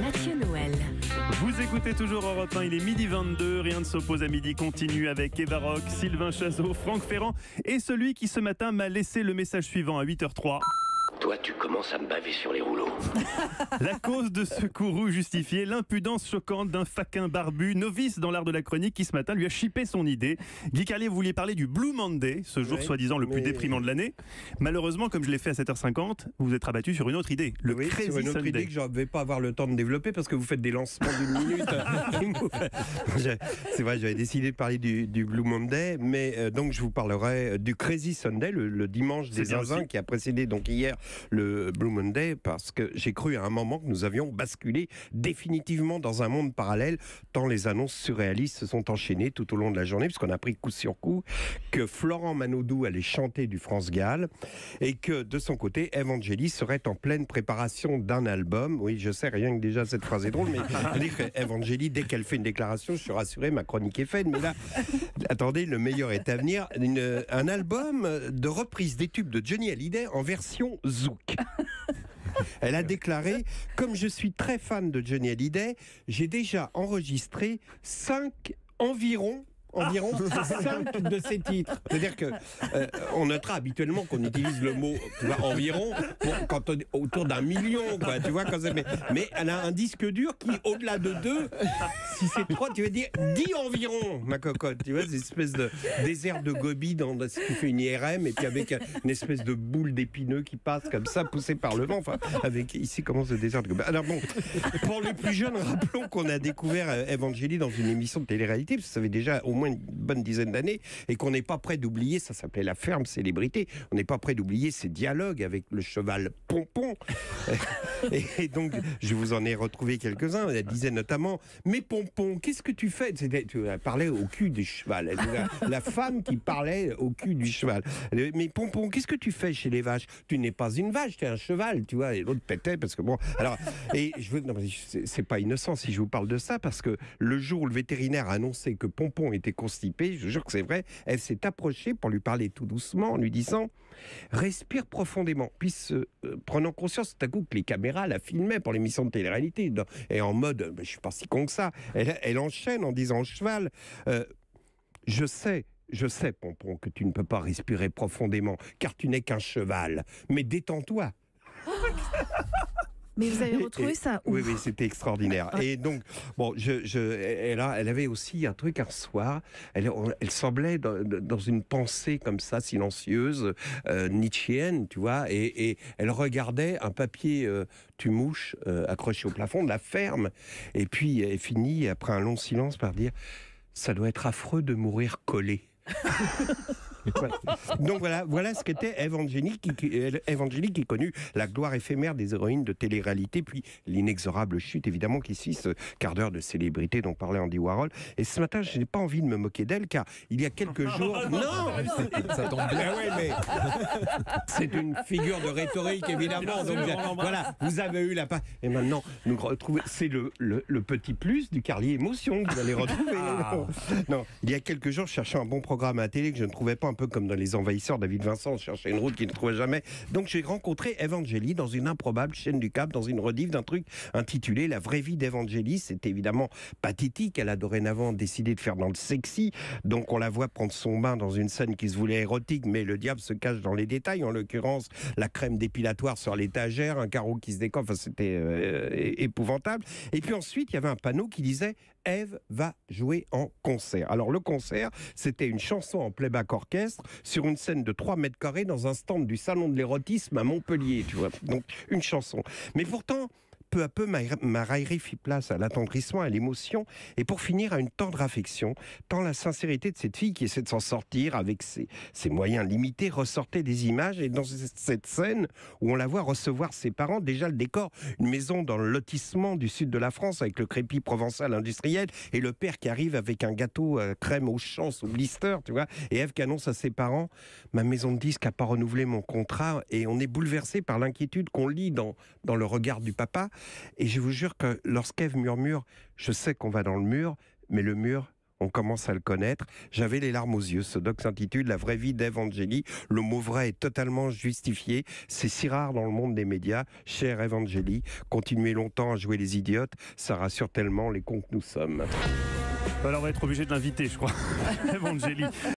Mathieu Noël. Vous écoutez toujours Europe 1, il est midi 22, rien ne s'oppose à midi, continue avec Eva Rock, Sylvain Chazot, Franck Ferrand et celui qui ce matin m'a laissé le message suivant à 8h03. Toi, tu commences à me baver sur les rouleaux. La cause de ce courroux justifié, l'impudence choquante d'un faquin barbu, novice dans l'art de la chronique, qui ce matin lui a chippé son idée. Guy Carlier voulait parler du Blue Monday, ce jour Oui, soi-disant le plus mais- déprimant de l'année. Malheureusement, comme je l'ai fait à 7h50, vous vous êtes rabattu sur une autre idée, le Oui, Crazy sur une autre Sunday. idée que je ne vais pas avoir le temps de développer parce que vous faites des lancements d'une minute. C'est vrai, j'avais décidé de parler du, du Blue Monday, mais euh, donc je vous parlerai du Crazy Sunday, le, le dimanche des zinzins qui a précédé donc hier le Blue Monday, parce que j'ai cru à un moment que nous avions basculé définitivement dans un monde parallèle, tant les annonces surréalistes se sont enchaînées tout au long de la journée, puisqu'on a appris coup sur coup que Florent Manodou allait chanter du France Gall et que de son côté, Evangélie serait en pleine préparation d'un album. Oui, je sais, rien que déjà cette phrase est drôle, mais Evangélie, dès qu'elle fait une déclaration, je suis rassuré, ma chronique est faite. Mais là, attendez, le meilleur est à venir. Un album de reprise des tubes de Johnny Hallyday en version Elle a déclaré Comme je suis très fan de Johnny Hallyday, j'ai déjà enregistré 5 environ. Environ 5 de ses titres. C'est-à-dire que euh, on notera habituellement qu'on utilise le mot tu vois, environ pour- quand on autour d'un million, quoi, tu vois, quand mais, mais elle a un disque dur qui, au-delà de 2, si c'est 3, tu veux dire 10 environ, ma cocotte. Tu vois, c'est une espèce de désert de Gobi dans ce qui fait une IRM, et puis avec une espèce de boule d'épineux qui passe comme ça, poussée par le vent. Enfin, avec ici commence le désert de Gobi. Alors bon, pour les plus jeunes, rappelons qu'on a découvert euh, Evangélie dans une émission de télé-réalité, parce que ça déjà au moins une bonne dizaine d'années, et qu'on n'est pas prêt d'oublier, ça s'appelait La Ferme Célébrité, on n'est pas prêt d'oublier ses dialogues avec le cheval Pompon. Et, donc, je vous en ai retrouvé quelques-uns. Elle disait notamment Mais Pompon, qu'est-ce que tu fais? Tu parlais au cul du cheval. La, la femme qui parlait au cul du cheval. Mais Pompon, qu'est-ce que tu fais chez les vaches? Tu n'es pas une vache, tu es un cheval, tu vois. Et l'autre pétait parce que bon. Alors, et je veux, c'est pas innocent si je vous parle de ça parce que le jour où le vétérinaire a annoncé que Pompon était constipé, je jure que c'est vrai, elle s'est approchée pour lui parler tout doucement en lui disant respire profondément. Puis, euh, prenant conscience tout à coup que les caméras la filmaient pour l'émission de télé-réalité, et en mode, euh, je suis pas si con que ça, elle, enchaîne en disant cheval, euh, je sais. Je sais, Pompon, que tu ne peux pas respirer profondément, car tu n'es qu'un cheval. Mais détends-toi. Mais vous avez Et- retrouvé et- ça Oui, oui, c'était extraordinaire. Et donc, bon, je, je, elle, a, elle avait aussi un truc un soir. Elle, elle semblait dans, dans une pensée comme ça, silencieuse, euh, nietzschéenne, tu vois, et, et elle regardait un papier euh, tu-mouche euh, accroché au plafond de la ferme. Et puis, elle finit, après un long silence, par dire Ça doit être affreux de mourir collé. Voilà. Donc voilà, voilà ce qu'était Evangélie qui, qui connut la gloire éphémère des héroïnes de télé-réalité, puis l'inexorable chute évidemment qui suit ce quart d'heure de célébrité dont parlait Andy Warhol. Et ce matin, je n'ai pas envie de me moquer d'elle car il y a quelques jours, non, Ça tombe bien. ouais, mais c'est une figure de rhétorique évidemment. Donc voilà, vous avez eu la pa- et maintenant nous retrouvons. C'est le, le, le petit plus du Carlier émotion que vous allez retrouver. Non, il y a quelques jours, je cherchais un bon programme à la télé que je ne trouvais pas, un peu comme dans Les Envahisseurs, David Vincent, je cherchais une route qu'il ne trouvait jamais. Donc j'ai rencontré Evangélie dans une improbable chaîne du Cap, dans une rediff d'un truc intitulé La vraie vie d'Evangélie. C'est évidemment pathétique. Elle a dorénavant décidé de faire dans le sexy. Donc on la voit prendre son bain dans une scène qui se voulait érotique, mais le diable se cache dans les détails. En l'occurrence, la crème dépilatoire sur l'étagère, un carreau qui se décoiffe. Enfin, c'était euh, épouvantable. Et puis ensuite, il y avait un panneau qui disait Eve va jouer en concert. Alors le concert, c'était une chanson en playback orchestre sur une scène de 3 mètres carrés dans un stand du salon de l'érotisme à Montpellier, tu vois. Donc une chanson. Mais pourtant, peu à peu, ma, raillerie fit place à l'attendrissement, à l'émotion, et pour finir à une tendre affection, tant la sincérité de cette fille qui essaie de s'en sortir avec ses, moyens limités ressortait des images, et dans cette scène où on la voit recevoir ses parents, déjà le décor, une maison dans le lotissement du sud de la France avec le crépi provençal industriel, et le père qui arrive avec un gâteau euh, crème aux champs sous blister, tu vois, et Eve qui annonce à ses parents, ma maison de disque n'a pas renouvelé mon contrat, et on est bouleversé par l'inquiétude qu'on lit dans le regard du papa, et je vous jure que lorsqu'Ève murmure Je sais qu'on va dans le mur, mais le mur, on commence à le connaître. J'avais les larmes aux yeux. Ce doc s'intitule La vraie vie d'Evangeli. Le mot vrai est totalement justifié. C'est si rare dans le monde des médias. Cher Evangeli, continuez longtemps à jouer les idiotes. Ça rassure tellement les cons que nous sommes. Alors on va être obligé de l'inviter, je crois. Evangélie.